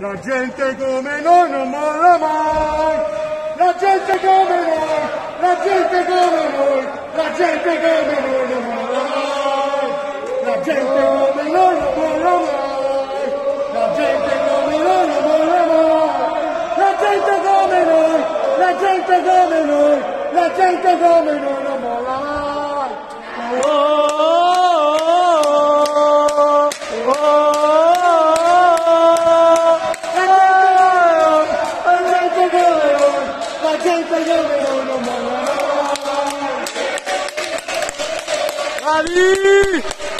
La gente come noi non molla mai. La gente come noi, la gente come noi, la gente come noi non molla mai. La gente come noi non molla mai. La gente come noi non molla mai. La gente come noi, la gente come noi, la gente come noi la